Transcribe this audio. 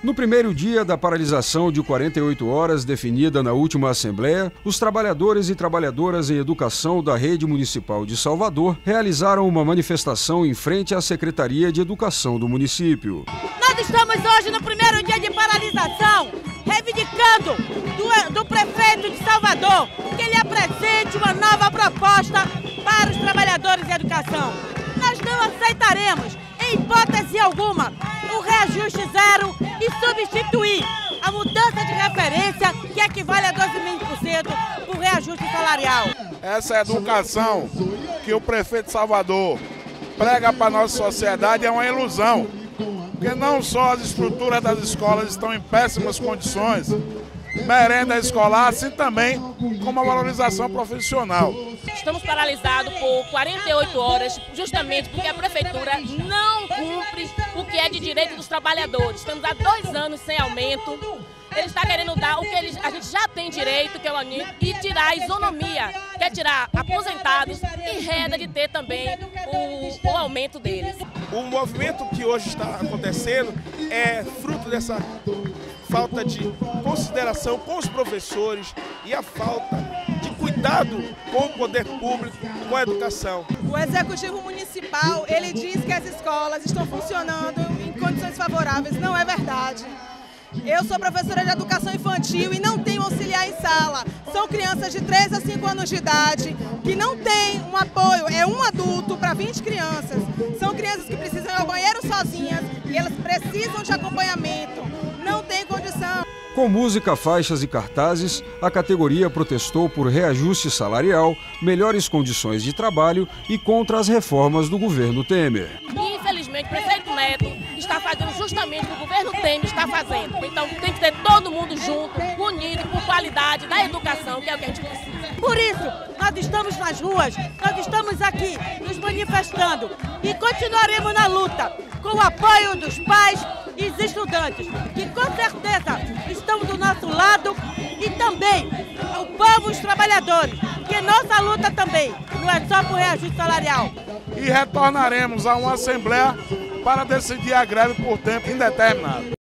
No primeiro dia da paralisação de 48 horas definida na última Assembleia, os trabalhadores e trabalhadoras em educação da Rede Municipal de Salvador realizaram uma manifestação em frente à Secretaria de Educação do município. Nós estamos hoje no primeiro dia de paralisação, reivindicando do, do prefeito de Salvador que ele apresente uma nova proposta para os trabalhadores de educação. Nós não aceitaremos, em hipótese alguma, o reajuste substituir a mudança de referência, que equivale a 12,5% por reajuste salarial. Essa é educação que o prefeito Salvador prega para a nossa sociedade é uma ilusão. Porque não só as estruturas das escolas estão em péssimas condições, merenda escolar, assim também como a valorização profissional. Estamos paralisados por 48 horas, justamente porque a prefeitura não cumpre o que é de direito dos trabalhadores. Estamos há dois anos sem aumento. Ele está querendo dar o que ele, a gente já tem direito, que é o aumento, e tirar a isonomia, quer tirar aposentados e renda de ter também o, o aumento deles. O movimento que hoje está acontecendo é fruto dessa falta de consideração com os professores e a falta de cuidado com o poder público, com a educação. O executivo municipal, ele diz que as escolas estão funcionando em condições favoráveis, não é verdade. Eu sou professora de educação infantil e não tenho auxiliar em sala. São crianças de 3 a 5 anos de idade que não têm um apoio, é um adulto para 20 crianças. São crianças que precisam ir ao banheiro sozinhas e elas precisam de acompanhamento. Com música, faixas e cartazes, a categoria protestou por reajuste salarial, melhores condições de trabalho e contra as reformas do governo Temer. Infelizmente, o prefeito Neto está fazendo justamente o que o governo Temer está fazendo. Então tem que ter todo mundo junto, unido, por qualidade da educação, que é o que a gente precisa. Por isso, nós estamos nas ruas, nós estamos aqui nos manifestando e continuaremos na luta com o apoio dos pais e os estudantes, que com certeza estão do nosso lado e também o povo, os trabalhadores, que nossa luta também não é só por reajuste salarial. E retornaremos a uma Assembleia para decidir a greve por tempo indeterminado.